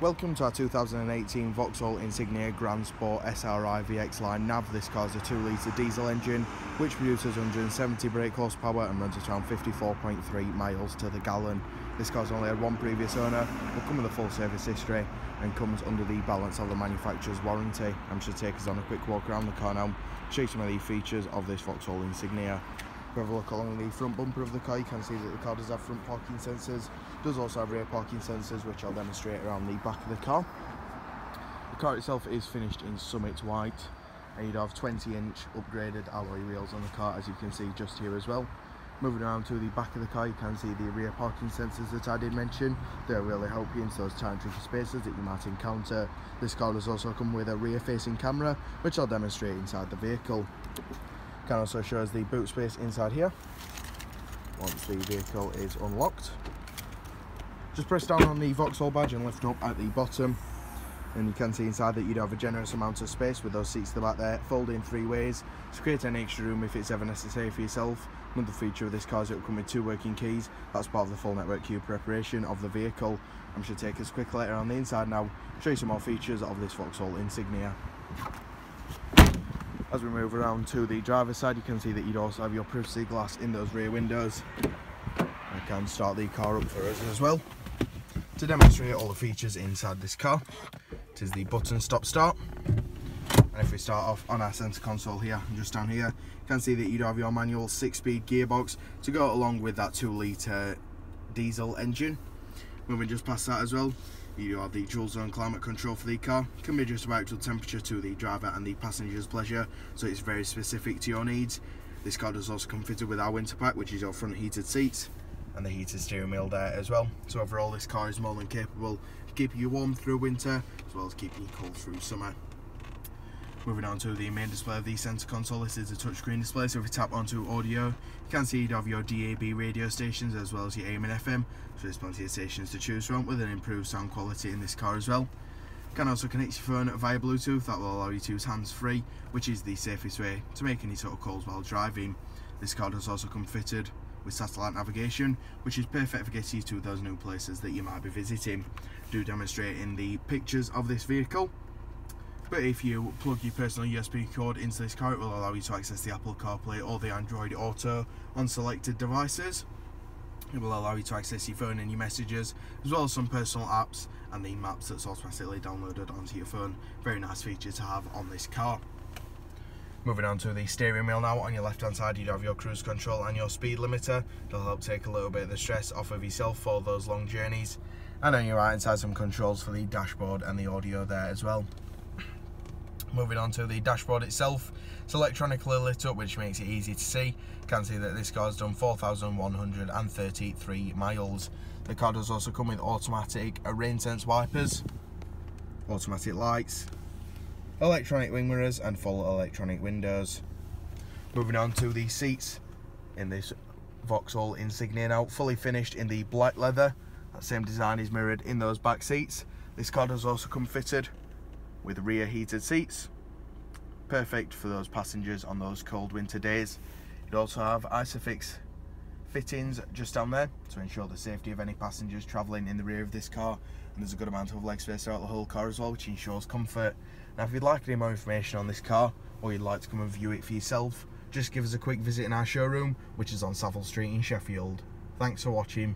Welcome to our 2018 Vauxhall Insignia Grand Sport SRI VX Line nav. This car is a 2 litre diesel engine which produces 170 brake horsepower and runs at around 54.3 miles to the gallon. This car's only had one previous owner, will come with a full service history and comes under the balance of the manufacturer's warranty. I'm just take us on a quick walk around the car now, show you some of the features of this Vauxhall Insignia. If have a look along the front bumper of the car, you can see that the car does have front parking sensors, does also have rear parking sensors, which I'll demonstrate around the back of the car. The car itself is finished in Summit White, and you'd have 20 inch upgraded alloy wheels on the car, as you can see just here as well. Moving around to the back of the car, you can see the rear parking sensors that I did mention. They'll really help you into those tight tricky spaces that you might encounter. This car does also come with a rear facing camera, which I'll demonstrate inside the vehicle. Can also show us the boot space inside here once the vehicle is unlocked. Just press down on the Vauxhall badge and lift up at the bottom and you can see inside that you'd have a generous amount of space with those seats at the back there, fold in three ways to create any extra room if it's ever necessary for yourself. Another feature of this car is it will come with two working keys, that's part of the full network key preparation of the vehicle. I'm sure take us quick later on the inside now, show you some more features of this Vauxhall Insignia. As we move around to the driver's side, you can see that you'd also have your privacy glass in those rear windows. I can start the car up for us as well. To demonstrate all the features inside this car, it is the button stop start. And if we start off on our centre console here, just down here, you can see that you'd have your manual six-speed gearbox to go along with that two litre diesel engine. Moving just past that as well, you have the dual zone climate control for the car. Can be just about to temperature to the driver and the passenger's pleasure, so it's very specific to your needs. This car does also come fitted with our winter pack, which is your front heated seats and the heated steering wheel there as well. So overall this car is more than capable of keeping you warm through winter as well as keeping you cool through summer. Moving on to the main display of the centre console, this is a touchscreen display, so if we tap onto audio, you can see you have your DAB radio stations as well as your AM and FM, so there's plenty of stations to choose from with an improved sound quality in this car as well. You can also connect your phone via Bluetooth, that will allow you to use hands-free, which is the safest way to make any sort of calls while driving. This car does also come fitted with satellite navigation, which is perfect for getting you to those new places that you might be visiting. Do demonstrate in the pictures of this vehicle but if you plug your personal USB cord into this car it will allow you to access the Apple CarPlay or the Android Auto on selected devices. It will allow you to access your phone and your messages as well as some personal apps and the maps that's automatically downloaded onto your phone. Very nice feature to have on this car. Moving on to the steering wheel now, on your left hand side you have your cruise control and your speed limiter. It'll help take a little bit of the stress off of yourself for those long journeys. And on your right hand side some controls for the dashboard and the audio there as well. Moving on to the dashboard itself, it's electronically lit up which makes it easy to see. Can see that this car's done 4,133 miles. The car does also come with automatic rain sense wipers, automatic lights, electronic wing mirrors and full electronic windows. Moving on to the seats in this Vauxhall Insignia now, fully finished in the black leather. That same design is mirrored in those back seats. This car does also come fitted with rear heated seats. Perfect for those passengers on those cold winter days. You also have Isofix fittings just down there to ensure the safety of any passengers travelling in the rear of this car and there's a good amount of leg space throughout the whole car as well which ensures comfort. Now if you'd like any more information on this car or you'd like to come and view it for yourself just give us a quick visit in our showroom which is on Savile Street in Sheffield. Thanks for watching.